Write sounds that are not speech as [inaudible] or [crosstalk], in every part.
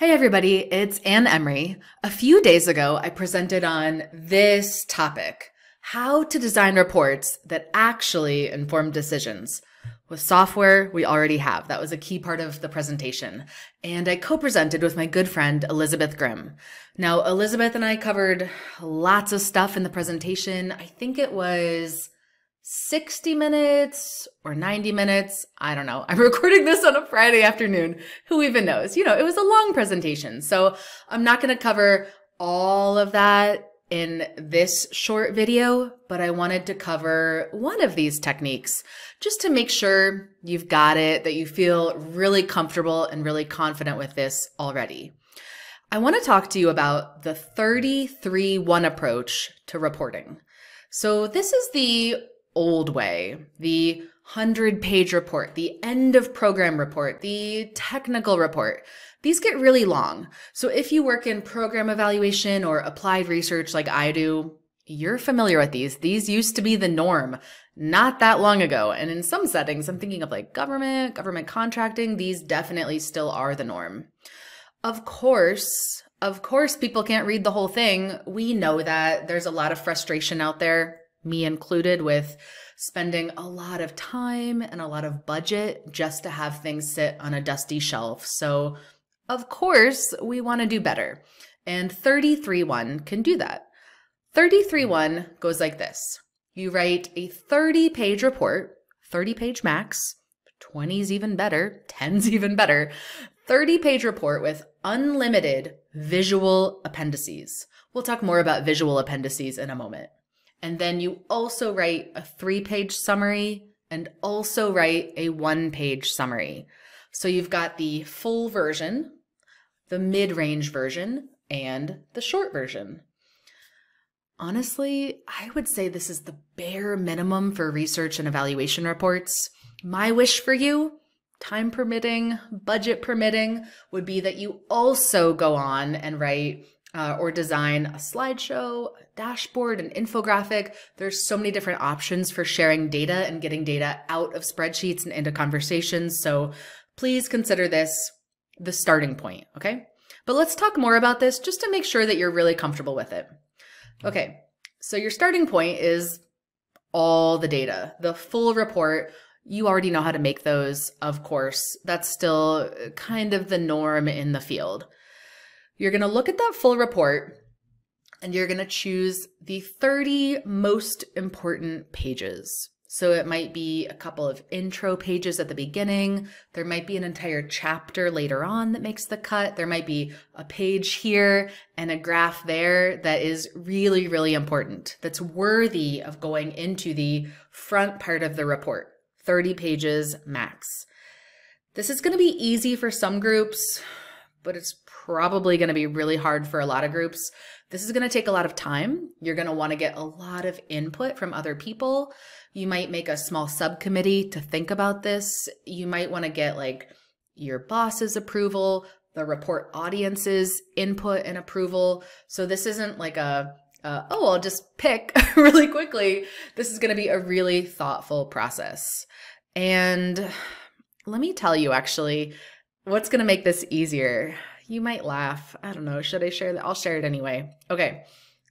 Hey everybody, it's Ann Emery. A few days ago, I presented on this topic, how to design reports that actually inform decisions. With software, we already have. That was a key part of the presentation. And I co-presented with my good friend, Elizabeth Grim. Now, Elizabeth and I covered lots of stuff in the presentation. I think it was 60 minutes or 90 minutes. I don't know. [laughs] I'm recording this on a Friday afternoon. Who even knows? You know, it was a long presentation. So I'm not going to cover all of that in this short video, but I wanted to cover one of these techniques just to make sure you've got it, that you feel really comfortable and really confident with this already. I want to talk to you about the 30-3-1 approach to reporting. So this is the old way, the 100 page report, the end of program report, the technical report. These get really long. So if you work in program evaluation or applied research like I do, you're familiar with these. These used to be the norm not that long ago. And in some settings, I'm thinking of like government, government contracting, these definitely still are the norm. Of course, of course, people can't read the whole thing. We know that there's a lot of frustration out there me included, with spending a lot of time and a lot of budget just to have things sit on a dusty shelf. So, of course, we want to do better. And 30-3-1 can do that. 30-3-1 goes like this you write a 30 page report, 30 page max, 20's even better, 10's [laughs] even better, 30 page report with unlimited visual appendices. We'll talk more about visual appendices in a moment. And then you also write a three page summary and also write a one page summary. So you've got the full version, the mid range version, and the short version. Honestly, I would say this is the bare minimum for research and evaluation reports. My wish for you, time permitting, budget permitting, would be that you also go on and write uh, or design a slideshow, a dashboard, an infographic. There's so many different options for sharing data and getting data out of spreadsheets and into conversations. So please consider this the starting point, okay? But let's talk more about this just to make sure that you're really comfortable with it. Okay, so your starting point is all the data, the full report. You already know how to make those, of course. That's still kind of the norm in the field. You're going to look at that full report and you're going to choose the 30 most important pages. So it might be a couple of intro pages at the beginning. There might be an entire chapter later on that makes the cut. There might be a page here and a graph there that is really, really important, that's worthy of going into the front part of the report, 30 pages max. This is going to be easy for some groups, but it's probably going to be really hard for a lot of groups. This is going to take a lot of time. You're going to want to get a lot of input from other people. You might make a small subcommittee to think about this. You might want to get like your boss's approval, the report audience's input and approval. So this isn't like a, uh, oh, I'll just pick [laughs] really quickly. This is going to be a really thoughtful process. And let me tell you actually, what's going to make this easier you might laugh. I don't know. Should I share that? I'll share it anyway. Okay.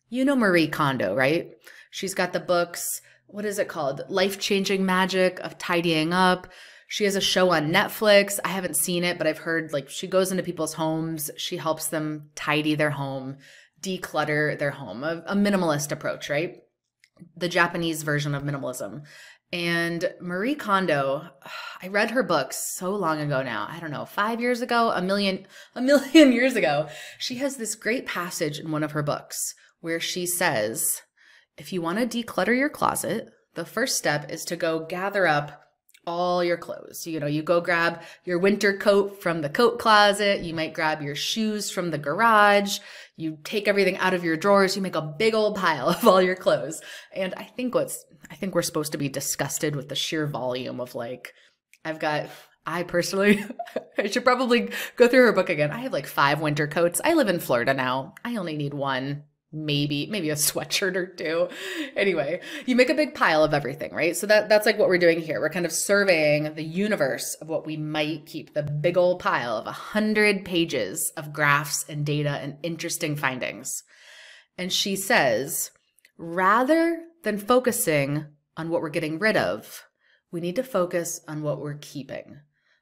You know Marie Kondo, right? She's got the books. What is it called? Life Changing Magic of Tidying Up. She has a show on Netflix. I haven't seen it, but I've heard like she goes into people's homes. She helps them tidy their home, declutter their home, a, a minimalist approach, right? The Japanese version of minimalism. And Marie Kondo, [sighs] I read her books so long ago now. I don't know, 5 years ago, a million [laughs] a million years ago. She has this great passage in one of her books where she says, if you want to declutter your closet, the first step is to go gather up all your clothes. You know, you go grab your winter coat from the coat closet. You might grab your shoes from the garage. You take everything out of your drawers. You make a big old pile [laughs] of all your clothes. And I think what's, I think we're supposed to be disgusted with the sheer volume of like, I've got, I personally, [laughs] I should probably go through her book again. I have like five winter coats. I live in Florida now. I only need one maybe maybe a [laughs] sweatshirt or two. Anyway you make a big pile of everything right? So that that's like what we're doing here. We're kind of surveying the universe of what we might keep the big old pile of a hundred pages of graphs and data and interesting findings. And she says rather than focusing on what we're getting rid of we need to focus on what we're keeping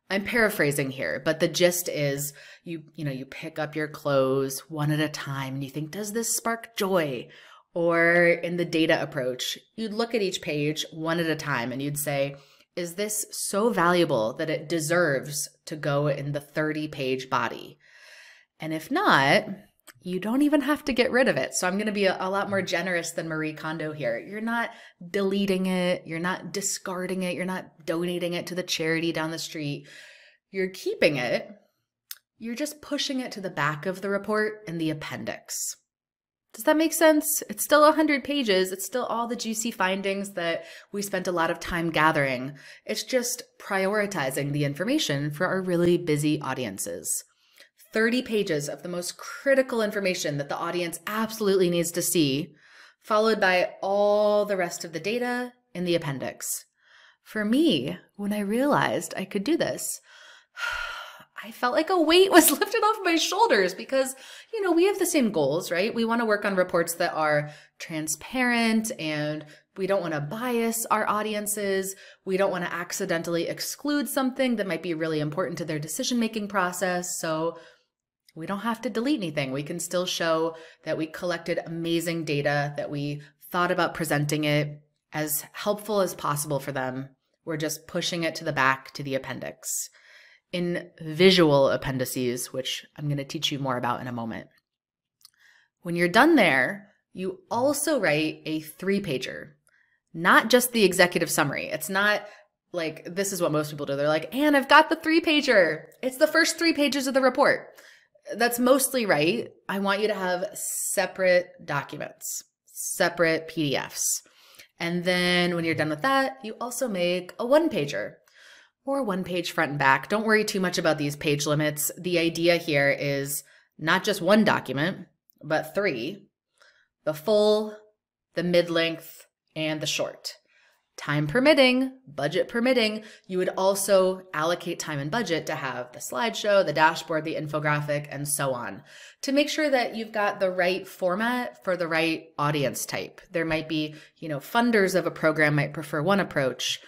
I'm paraphrasing here, but the gist is you you know, you pick up your clothes one at a time and you think does this spark joy? Or in the data approach, you'd look at each page one at a time and you'd say, is this so valuable that it deserves to go in the 30 page body? And if not, you don't even have to get rid of it. So I'm going to be a, a, lot more generous than Marie Kondo here. You're not deleting it, you're not discarding it, you're not donating it to the charity down the street. You're keeping it. You're just pushing it to the back of the report in the appendix. Does that make sense? It's still 100 pages. It's still all the juicy findings that we spent a lot of time gathering. It's just prioritizing the information for our really busy audiences. 30 pages of the most critical information that the audience absolutely needs to see, followed by all the rest of the data in the appendix. For me, when I realized I could do this, [sighs] I felt like a weight [laughs] was lifted off my shoulders because, you know, we have the same goals, right? We want to work on reports that are transparent and we don't want to bias our audiences. We don't want to accidentally exclude something that might be really important to their decision making process. So we don't have to delete anything. We can still show that we collected amazing data, that we thought about presenting it as helpful as possible for them. We're just pushing it to the back to the appendix. In visual appendices, which I'm going to teach you more about in a moment. When you're done there, you also write a three pager, not just the executive summary. It's not like this is what most people do. They're like, and I've got the three pager. It's the first three pages of the report that's mostly right. I want you to have separate documents, separate PDFs. And then when you're done with that, you also make a one pager or one page front and back. Don't worry too much about these page limits. The idea here is not just one document, but three the full, the mid length, and the short. Time permitting, budget permitting, you would also allocate time and budget to have the slideshow, the dashboard, the infographic, and so on to make sure that you've got the right format for the right audience type. There might be, you know, funders of a program might prefer one approach.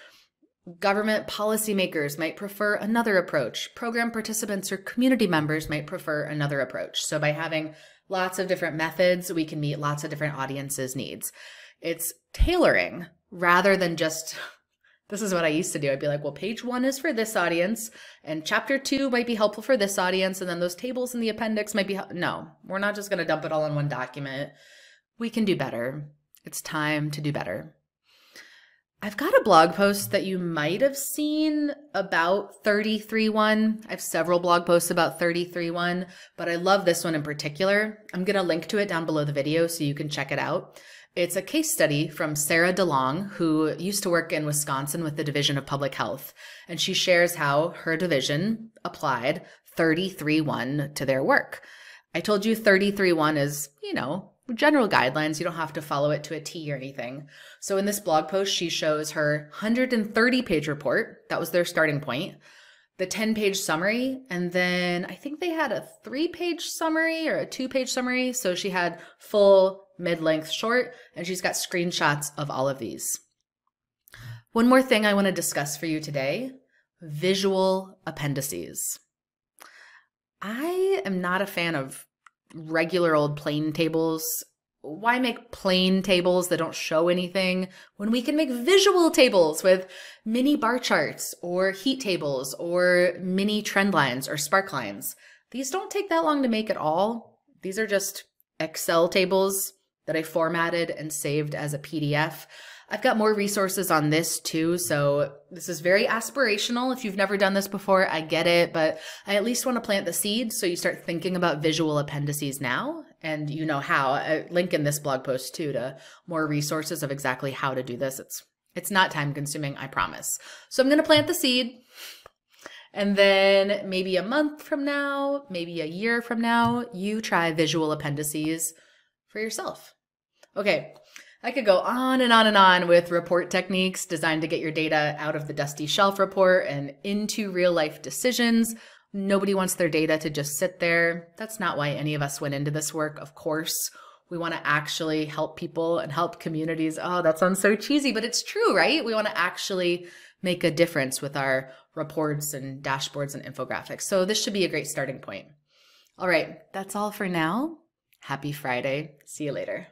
Government policymakers might prefer another approach. Program participants or community members might prefer another approach. So by having lots of different methods, we can meet lots of different audiences' needs. It's tailoring rather than just [laughs] this is what I used to do. I'd be like, well, page one is for this audience, and chapter two might be helpful for this audience, and then those tables in the appendix might be. No, we're not just going to dump it all in one document. We can do better. It's time to do better. I've got a blog post that you might have seen about 30-3-1. I have several blog posts about 30-3-1, but I love this one in particular. I'm going to link to it down below the video so you can check it out. It's a case study from Sarah DeLong, who used to work in Wisconsin with the Division of Public Health. And she shares how her division applied 30-3-1 to their work. I told you 30-3-1 is, you know, general guidelines. You don't have to follow it to a T or anything. So in this blog post, she shows her 130 page report. That was their starting point. The 10 page summary. And then I think they had a three page summary or a two page summary. So she had full mid-length, short, and she's got screenshots of all of these. One more thing I want to discuss for you today, visual appendices. I am not a fan of regular old plain tables. Why make plain tables that don't show anything when we can make visual tables with mini bar charts or heat tables or mini trend lines or spark lines? These don't take that long to make at all. These are just Excel tables that I formatted and saved as a PDF. I've got more resources on this too. So this is very aspirational. If you've never done this before, I get it, but I at least want to plant the seed so you start thinking about visual appendices now and you know how. I link in this blog post too to more resources of exactly how to do this. It's it's not time consuming, I promise. So I'm going to plant the seed. And then maybe a month from now, maybe a year from now, you try visual appendices for yourself. Okay, I could go on and on and on with report techniques designed to get your data out of the dusty shelf report and into real life decisions. Nobody wants their data to just sit there. That's not why any of us went into this work, of course. We want to actually help people and help communities. Oh, that sounds so cheesy, but it's true, right? We want to actually make a difference with our reports and dashboards and infographics. So this should be a great starting point. All right, that's all for now. Happy Friday. See you later.